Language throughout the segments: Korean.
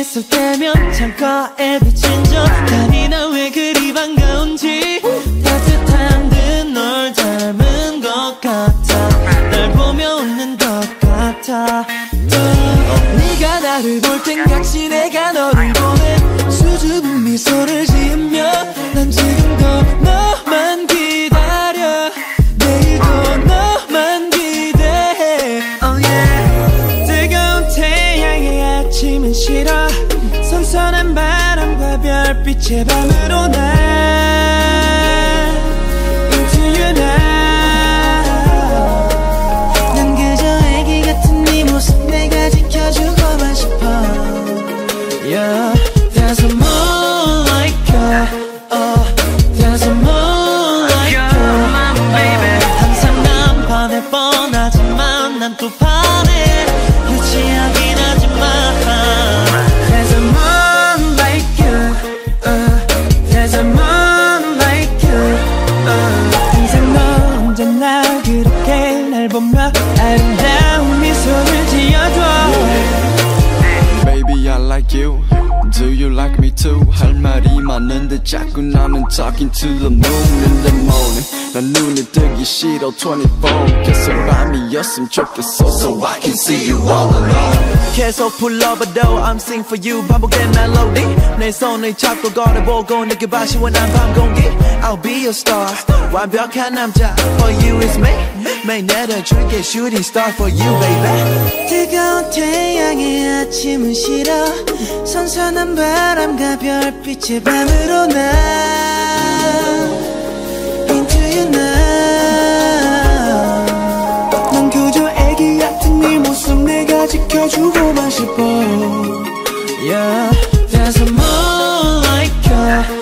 있을 때면 창가에 비친 저 달이 나 왜 그리 반가운지 따뜻한 듯 널 닮은 것 같아. 날 보며 웃는 것 같아. 또 네가 나를 볼 땐 같이 내가 너 별빛의 밤으로 날 할 말이 많은데 자꾸 나는 talking to the moon in the morning 난 눈에 뜨기 싫어 24 계속 밤이었으면 좋겠어 So I can see you all alone. 계속 불러봐도 I'm sing for you. 반복된 멜로디. 내 손을 잡고 걸어보고 느껴봐 시원한 밤 공기. I'll be your star. 완벽한 남자 For you is me. 매일 내려 줄게 shooting star for you baby. 뜨거운 태양의 아침은 싫어 선선한 바람과 별빛의 밤으로 나 내가 지켜주고만 싶어 Yeah There's a moon like you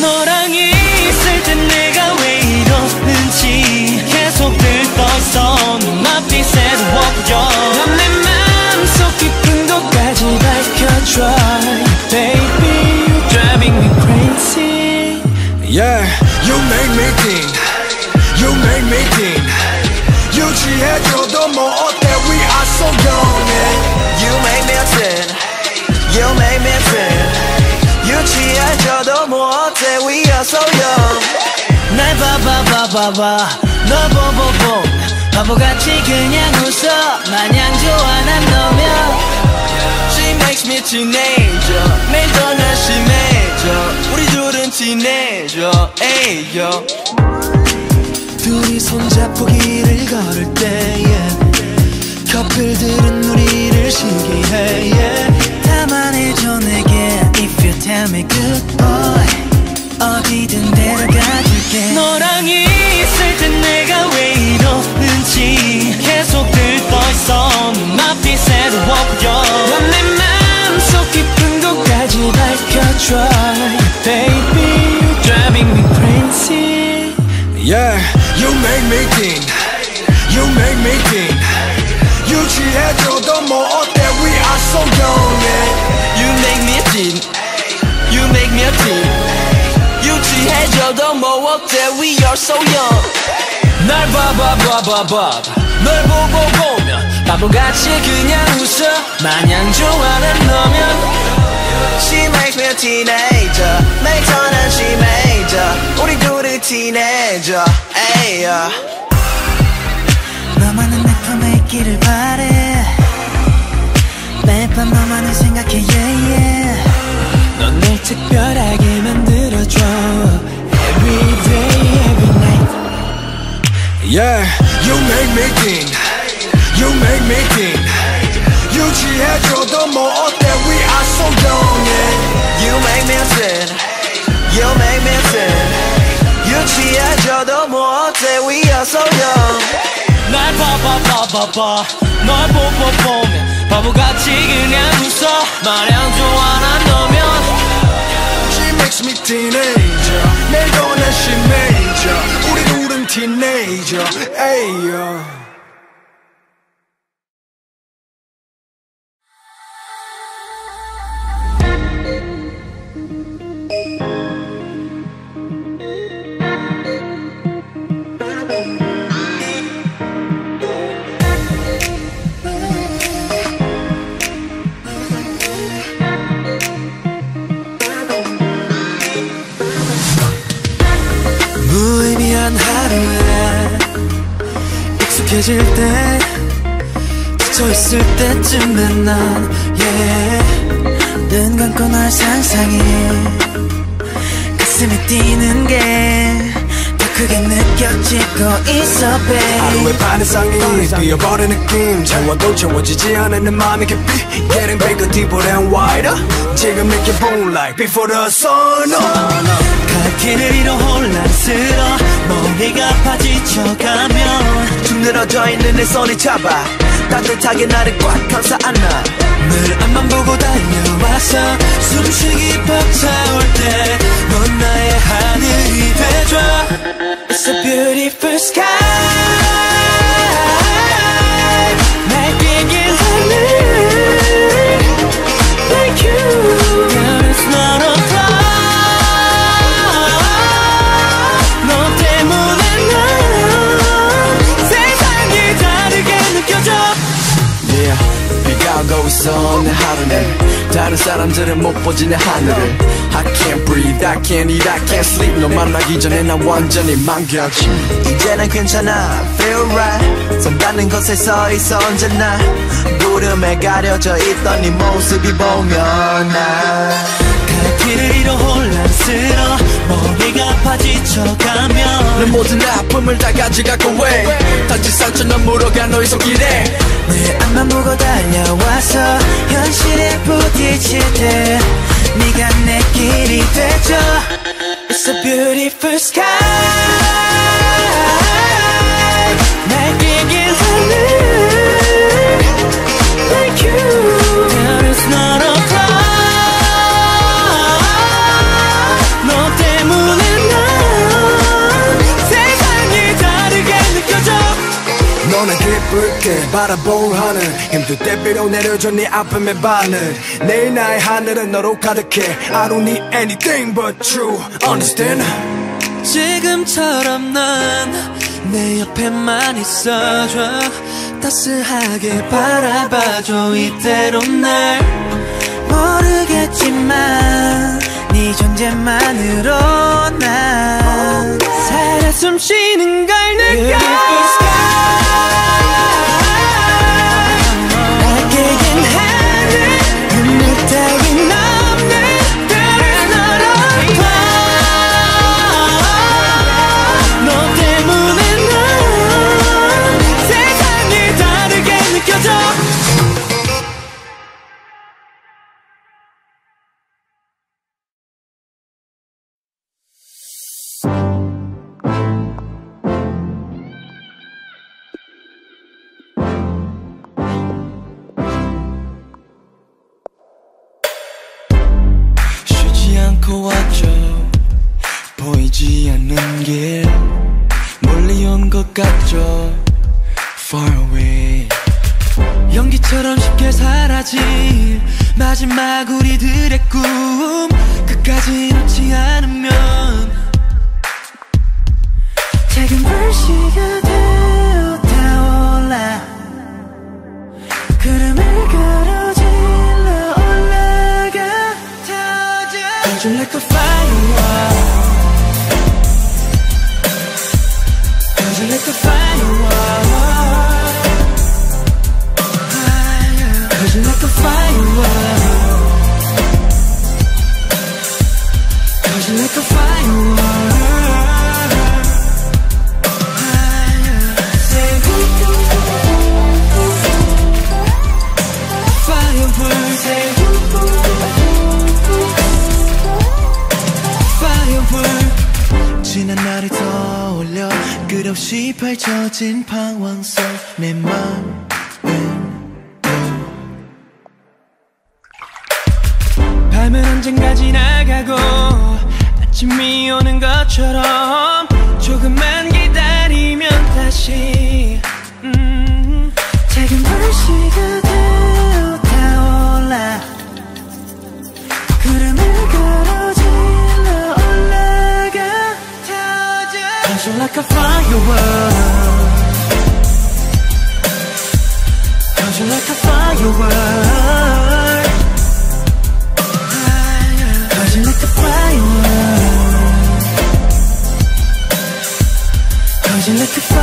너랑 있을 땐 내가 왜 이러는지 계속 들떠서 눈앞빛에도 엎여 넌내 맘속 깊은 곳까지 밝혀줘 Baby you're driving me crazy Yeah, you make me think. You make me think. 봐봐. 봐 너 보보보. 바보같이 그냥 웃어. 마냥 좋아 난 너면. She makes me teenager. 매일 더 날씬해져. 우리 둘은 teenager. 에이요 둘이 손잡고 길을 걸을 때 yeah. 커플들은 우리를 시기해 yeah. 담아내줘 내게 If you tell me good boy 어디든 데려가줄게 너랑 있을 땐 내가 왜 이러는지 계속 들떠있어 눈앞빛에도 엎여 넌내 맘속 깊은 곳까지 밝혀줘 Baby you're driving me crazy Yeah, you make me think. You make me think. 유지해줘도 뭐 뭐 어때 We are so young. 날 봐봐 봐봐 봐봐 널 보고 보면 바보같이 그냥 웃어. 마냥 좋아하는 너면. She makes me a teenager her 난 she major 우리 둘이 teenager Ayo 너만은 내 품에 있기를 바래. 밤 너만을 생각해 yeah yeah. 넌 날 특별하게 만들어줘 Every day every night Yeah, you make me think. You make me think. 유지해줘도 뭐 어때? We are so young. Yeah. You make me sin You make me sin 유치해져도 뭐 어때 We are so young 날 봐봐 봐봐 봐널 보고 보면 바보같이 그냥 웃어 마냥 좋아하는 너면 She makes me teenager. 난 she major. 우리 둘은 teenager. 무의 익숙해질 때 지쳐있을 때쯤에 난 yeah. 눈 감고 널 상상해. 가슴에 뛰는 게더 크게 느껴지고 있어 babe. 하루의 반 이상이 뛰어버린 느낌. 채워도 채워지지 않은 내 맘의 깊이. Getting bigger, deeper and wider. 지금 이렇게 boom like before the sun. 갈 길을 잃어 혼란스러 머 리가 파지쳐가면 쭉 늘어져 있는 내 손이 잡아. 따뜻하게 나를 꽉 감싸 안아. 늘 앞만 보고 달려와서 숨쉬기 벅차올 때넌 나의 하늘이 돼줘. It's a beautiful sky 있어 내 하루는 다른 사람들은 못 보지 내 하늘을. I can't breathe, I can't eat, I can't sleep. 너 만나기 전에 난 완전히 망가짐 이제는 괜찮아 feel right. 손 닿는 곳에 서 있어 언제나. 구름에 가려져 있던 네 모습이 보면 나 내 모든 아픔을 다 가져가고 왜? 다친 상처는 물어가 너의 손길에. 내 앞만 보고 달려와서 현실에 부딪힐 때 네가 내 길이 되죠? It's a beautiful sky. 날뛰길 하늘 때 바라볼 하늘. 힘들 때 비로 내려줘 네 아픔의 바늘. 내일 나의 하늘은 너로 가득해. I don't need anything but you. Understand? 지금처럼 난내 옆에만 있어줘. 따스하게 바라봐줘 이대로 날. 모르겠지만 네 존재만으로 난 살아 숨쉬는 걸 느껴 고 왔죠 보이지 않는 길 같죠. Far away. 연기처럼 쉽게 사라진 마지막 우리들의 꿈. 끝까지 놓지 않으면 작은 불씨가 터져 Burn like a firework a firework. Cause you're like a firework. Cause you're like a firework. Cause you're like a firework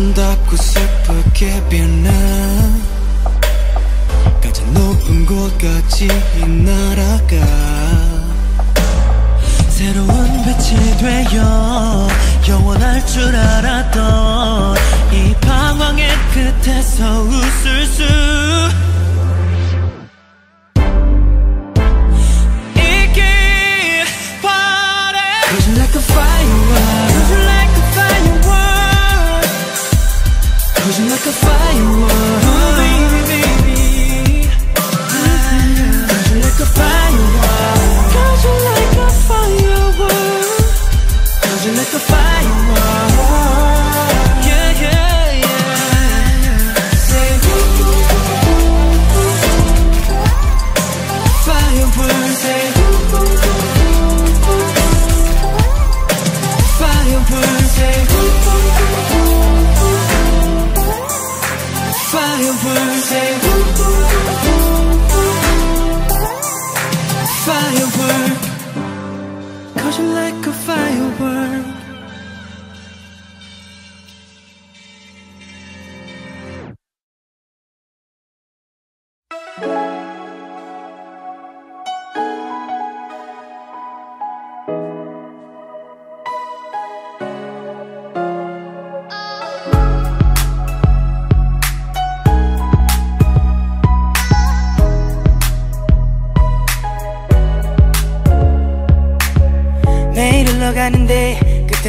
아름답고 슬프게 빛나 가장 높은 곳까지 날아가 새로운 빛이 되어 영원할 줄 알았던 이 방황의 끝에서 웃을 수 a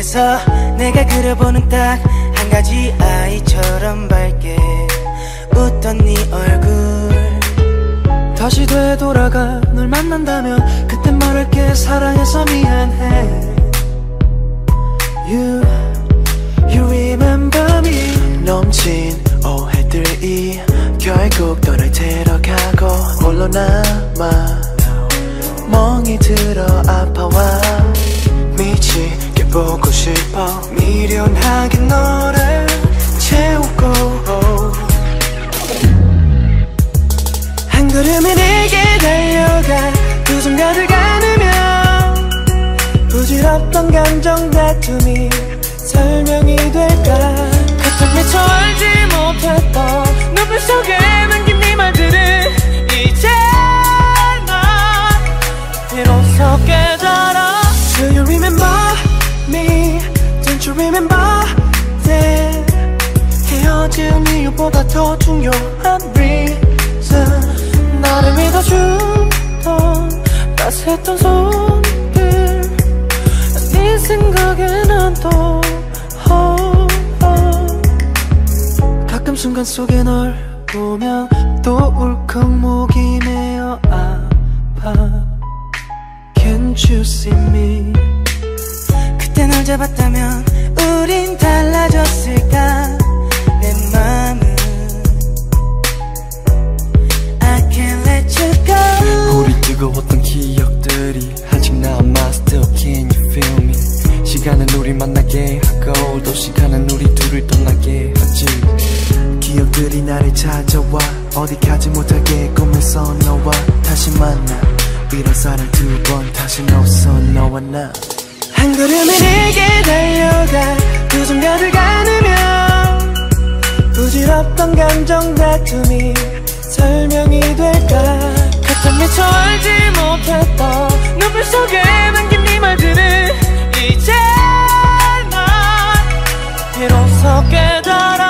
끝에서 내가 그려보는 딱 한 가지 아이처럼 밝게 웃던 네 얼굴. 다시 되돌아가 널 만난다면 그땐 말할게 사랑해서 미안해. You, you remember me. 넘친 오해들이 결국 너를 데려가고. 홀로 남아 멍이 들어 아파와 보고 싶어. 미련하게 너를 더 중요한 reason. 나를 믿어주던 따스했던 손들 네 생각에 난또 oh, 순간 속에 널 보면 또 울컥 목이 메어 아파. Can't you see me? 그때 널 잡았다면 우린 달라졌을까 뜨거웠던 기억들이 아직 남아 Still can you feel me? 시간은 우리 만나게 하고 또 시간은 우리 둘을 떠나게 하지. 기억들이 나를 찾아와 어디 가지 못하게 꿈에서 너와 다시 만나. 이런 쌀을 두번 다시 없어 너와 나. 한 걸음에 내게 달려가 두 손가락을 가누며 부질없던 감정 다툼이 설명이 될까 가장 미처 알지 못했던 눈빛 속에 담긴 네 말들을 이제 난 비로소 깨달아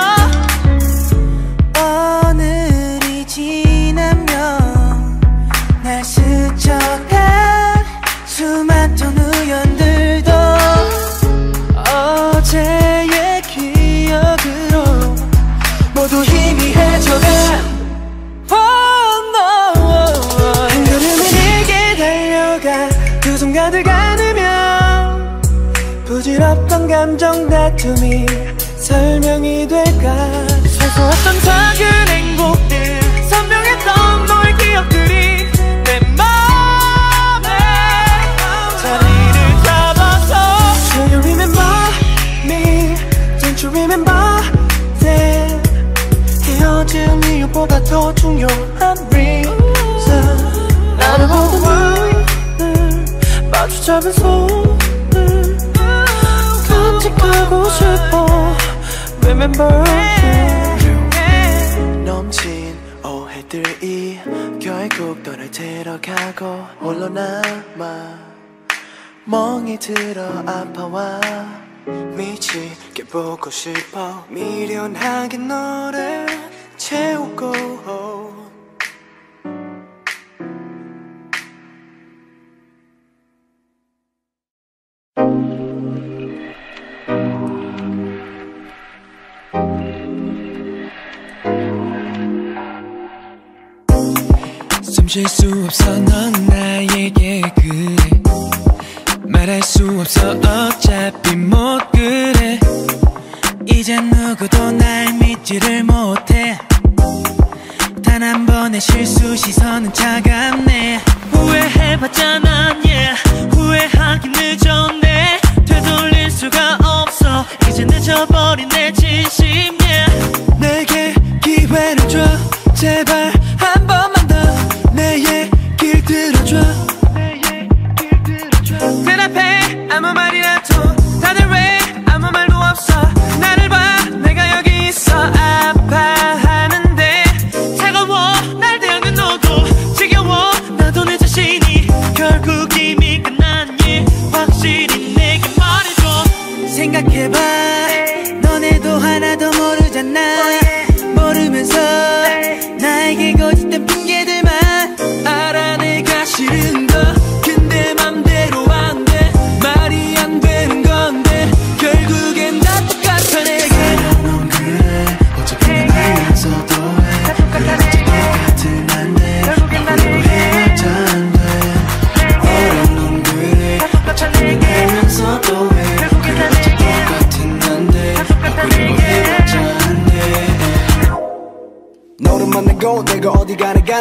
멍이 들어 아파와 미치게 보고 싶어. 미련하게 너를 채우고. 숨쉴 수 없어 넌 나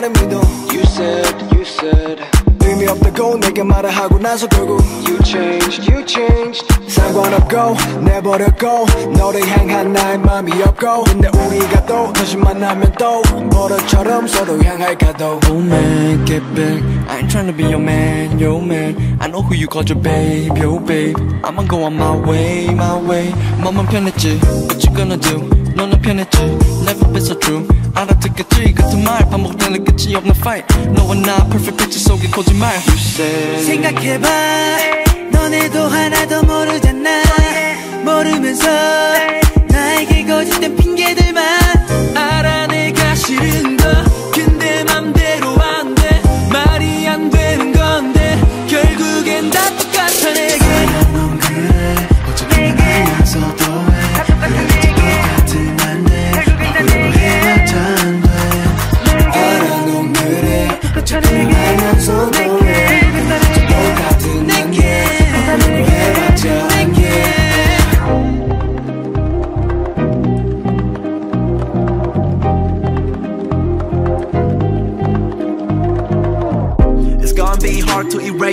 나 가는 믿어 You said, you said. 의미 없다고 내게 말을 하고 나서 결국 You changed, you changed. 상관없고 내버렸고 너를 향한 나의 맘이 없고 근데 우리가 또 다시 만나면 또 버릇처럼 서로 향할까도. Oh man, get back I ain't tryna be your man, your man I know who you called your babe, your babe I'ma go on my way, my way 맘은 편했지 What you gonna do? 너는 편했지 Never been so true 알아듣겠지 같은 말 반복되는 끝이 없는 fight 너와 나 perfect picture 속의 거짓말 You said 생각해봐 너네도 하나도 모르잖아 모르면서 나에게 거짓된 핑계들만 알아 내가 싫은 거 근데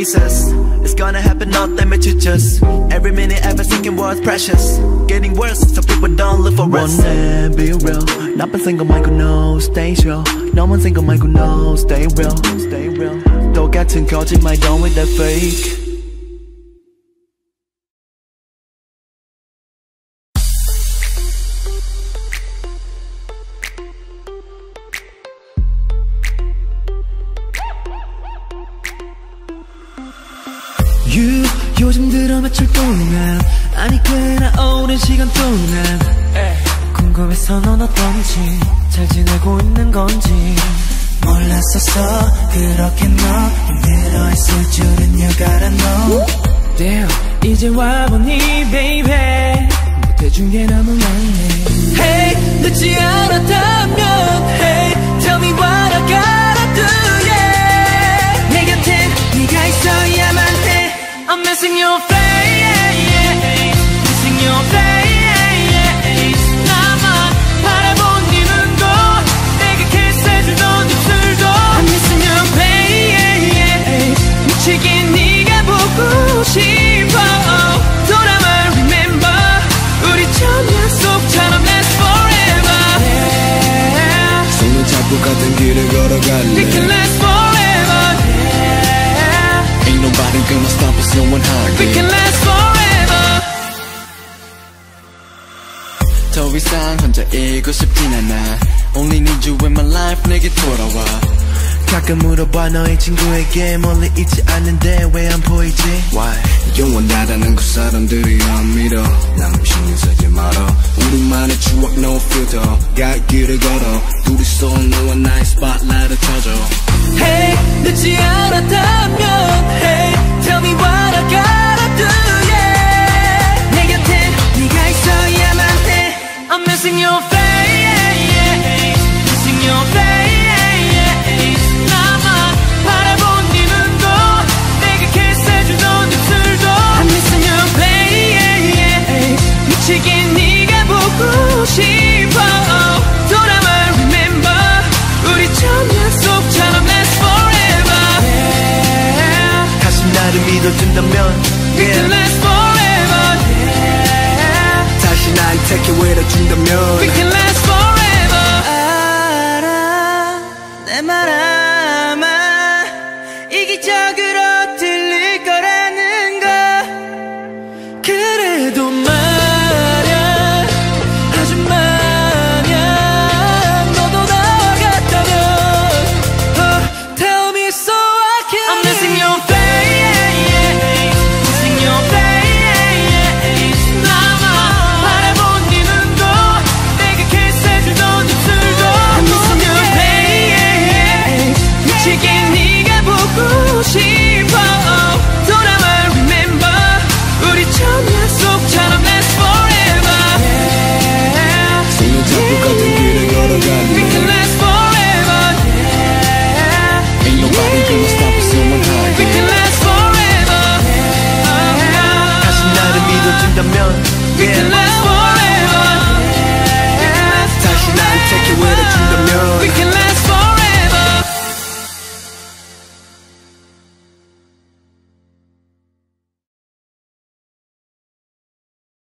Pieces It's gonna happen 너 때문에 지쳤어 Every minute every second was precious Getting worse so people don't look for us 원해 be real 나쁜 생각 말고 no stay sure 너만 생각 말고 no stay real stay real 똑같은 거짓말 don't with that fake 몰랐었어 그렇게 너 힘들어했을 줄은 gotta know Damn 이제 와보니 baby 못해준 게 너무 많네 Hey 늦지 않았다면 Hey tell me what I gotta do yeah 내 곁엔 네가 있어야만 해 I'm missing your face 같은 길을 We 걸어갈래 can last forever yeah. Ain't nobody gonna stop us no one hard We can last forever 더 이상 혼자이고 싶진 않아 Only need you in my life 내게 돌아와 가끔 물어봐 너의 친구에게 멀리 있지 않는데 왜 안 보이지? Why? 영원하다는 그 사람들이 안 믿어. 남 신경 쓰지 말어. 우리만의 추억 no filter. 갈 길을 걸어. 둘이서 너와 나의 스팟라이트 터져 Hey 늦지 않았다면 Hey tell me what I gotta do yeah. 내 곁엔 네가 있어야만 해. I'm missing your face 나를 믿어준다면 We can yeah. last forever yeah. 다시 날 택해외려준다면 We can last forever